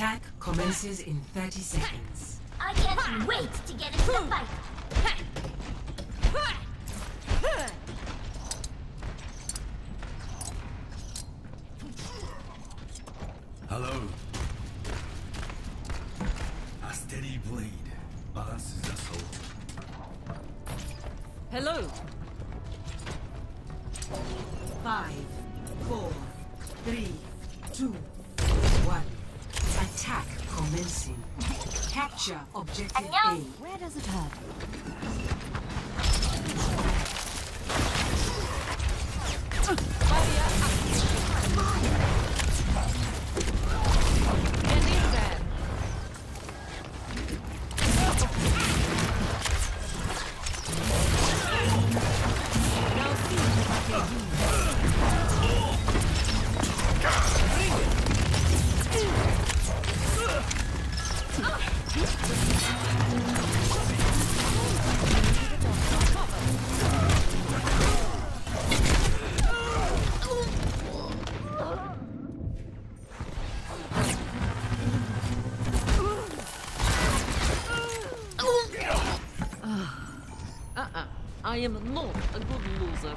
Attack commences in 30 seconds. I can't wait to get into the fight. Hello. A steady blade balances us all. Hello. Five, four, three, two, Capture objective A. Where does it hurt? Am not a good loser.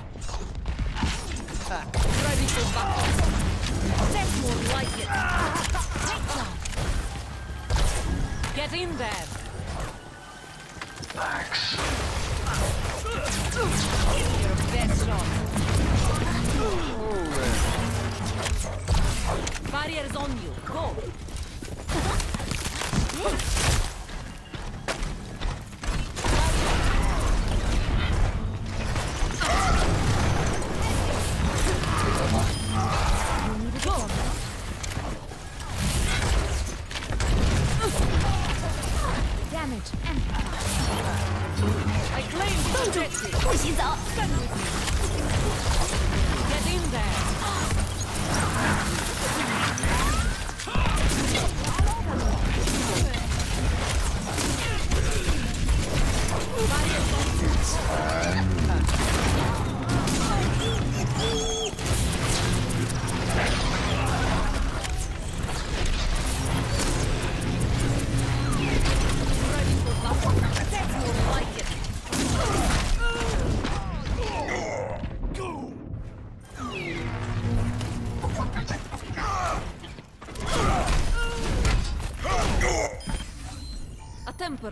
Ah, Ready for battle. That's more like it. Get in there. Max. Your best shot. Barriers on you. Go.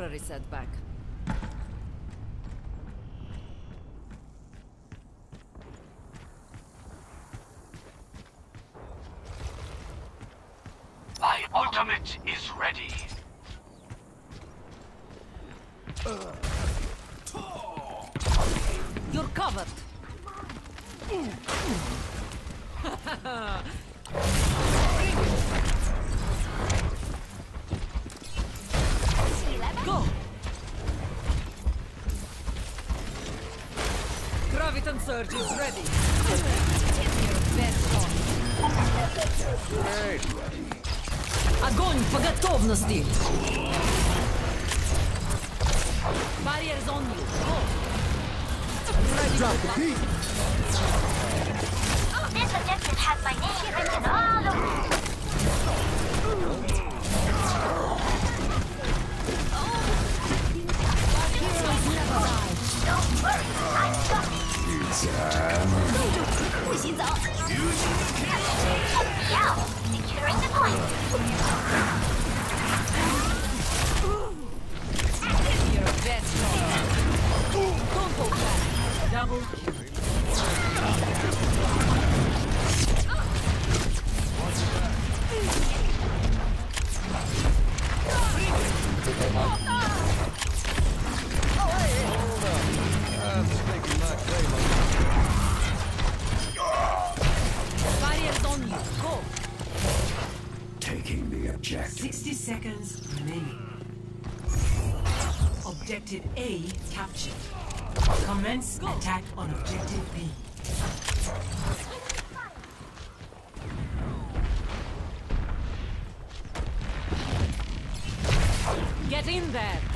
Temporary setback. My ultimate is ready. You're covered. Surge is ready. Огонь по готовности! Barriers on you. Ready Drop the key. This objective has my name written all over it. Oh. Heroes never die. Don't worry, I've got you. Time. Commence attack on objective B. Get in there.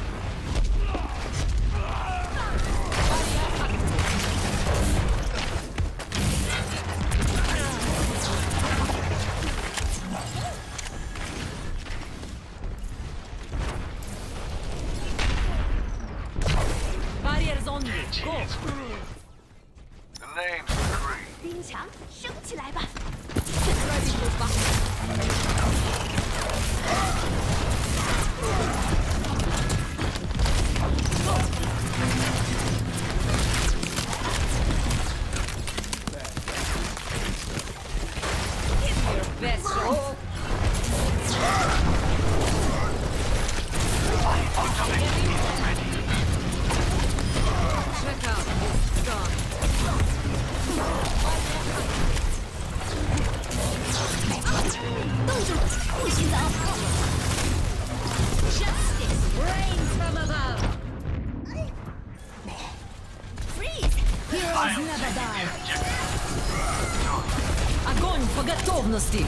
Огонь по готовности.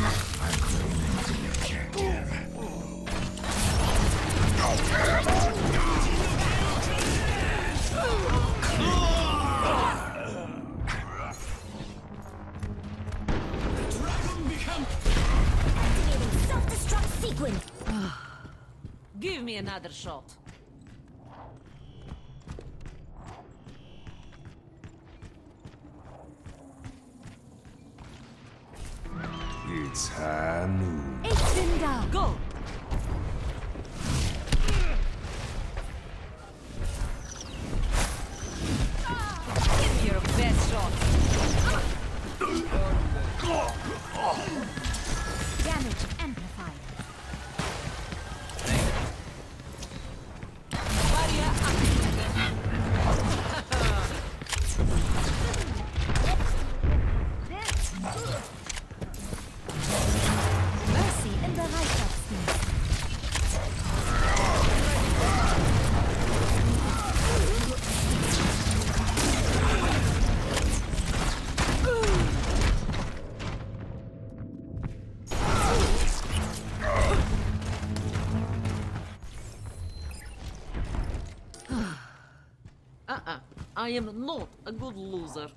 Coming me another shot. It's Hanu. noon. It's been down. Go. I am not a good loser.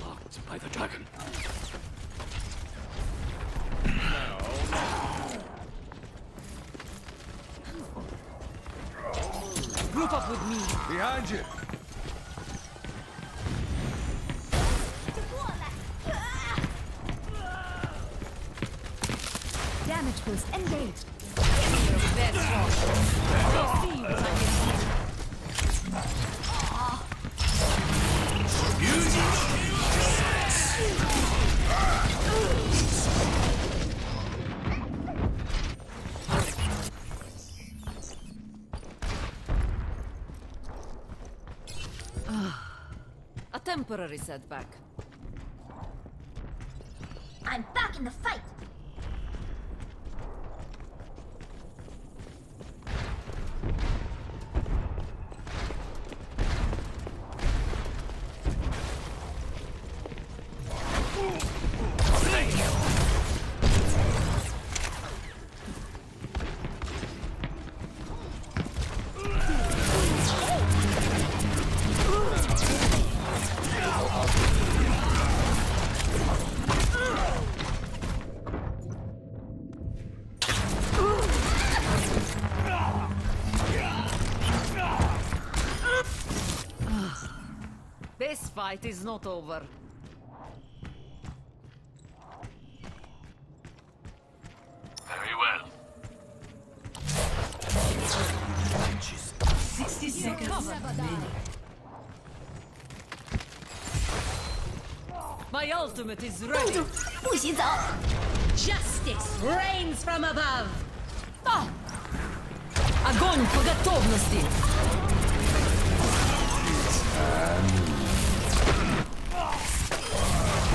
Locked by the dragon. Group up with me. Behind you. Can do. Ah, a temporary setback. I'm back in the fight. This fight is not over. Very well. 60 seconds. My ultimate is ready. Justice reigns from above. Oh. Огонь по готовности! And...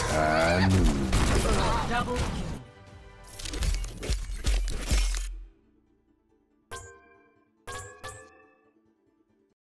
High. Double.